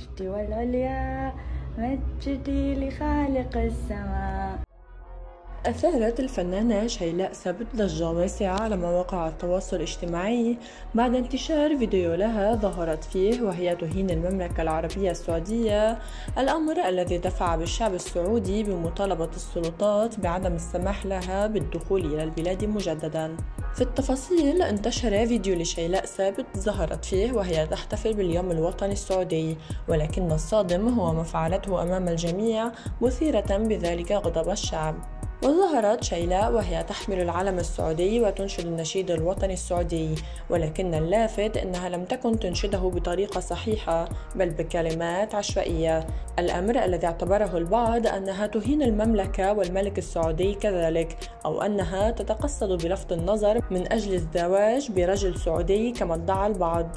المجد والعليا مجدي لخالق السماء. أثارت الفنانة شيلاء سبت ضجة واسعة على مواقع التواصل الاجتماعي بعد انتشار فيديو لها ظهرت فيه وهي تهين المملكة العربية السعودية الأمر الذي دفع بالشعب السعودي بمطالبة السلطات بعدم السماح لها بالدخول إلى البلاد مجددا. في التفاصيل انتشر فيديو لشيلاء سابت ظهرت فيه وهي تحتفل باليوم الوطني السعودي ولكن الصادم هو ما فعلته أمام الجميع مثيرة بذلك غضب الشعب. وظهرت شيلاء وهي تحمل العلم السعودي وتنشد النشيد الوطني السعودي ولكن اللافت إنها لم تكن تنشده بطريقة صحيحة بل بكلمات عشوائية. الأمر الذي اعتبره البعض أنها تهين المملكة والملك السعودي كذلك أو أنها تتقصد بلفت النظر من أجل الزواج برجل سعودي كما ادعى البعض.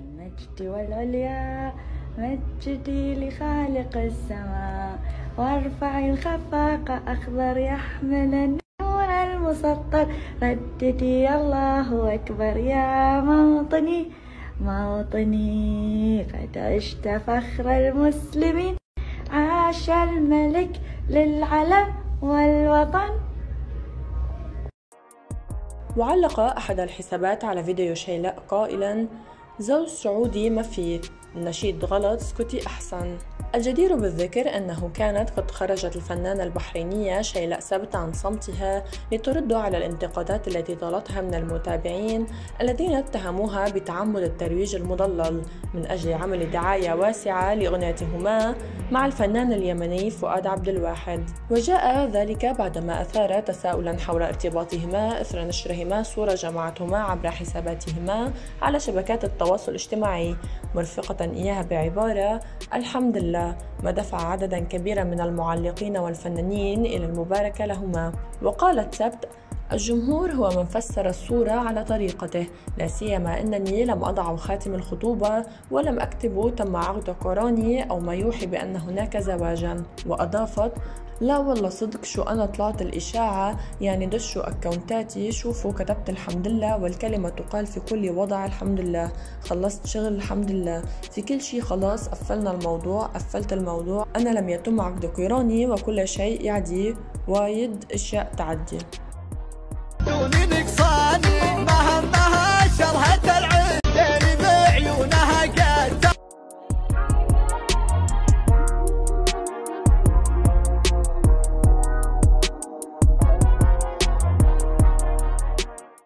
المجد والعليا مجدي لخالق السماء. وارفع الخفاق أخضر يحمل النور المسطر. رددي الله أكبر يا موطني موطني. قد عشت فخر المسلمين. عاش الملك للعلم والوطن. وعلق أحد الحسابات على فيديو شيلاء قائلا زوج سعودي ما فيه النشيد غلط اسكتي أحسن. الجدير بالذكر أنه كانت قد خرجت الفنانة البحرينية شيلاء سبت عن صمتها لترد على الانتقادات التي طالتها من المتابعين الذين اتهموها بتعمد الترويج المضلل من أجل عمل دعاية واسعة لأغنيتهما مع الفنان اليمني فؤاد عبد الواحد. وجاء ذلك بعدما أثار تساؤلا حول ارتباطهما إثر نشرهما صورة جمعتهما عبر حساباتهما على شبكات التواصل الاجتماعي مرفقة إياها بعبارة الحمد لله. ما دفع عددا كبيرا من المعلقين والفنانين إلى المباركة لهما. وقالت سبت الجمهور هو من فسر الصورة على طريقته لا سيما أنني لم أضع خاتم الخطوبة ولم أكتب تم عقد قراني أو ما يوحي بأن هناك زواجا. وأضافت لا والله صدق شو أنا طلعت الإشاعة؟ يعني دشوا أكونتاتي شوفوا كتبت الحمد لله والكلمة تقال في كل وضع الحمد لله. خلصت شغل الحمد لله. في كل شيء خلاص قفلنا الموضوع قفلت الموضوع. أنا لم يتم عقد قراني وكل شيء يعدي وايد أشياء تعدي.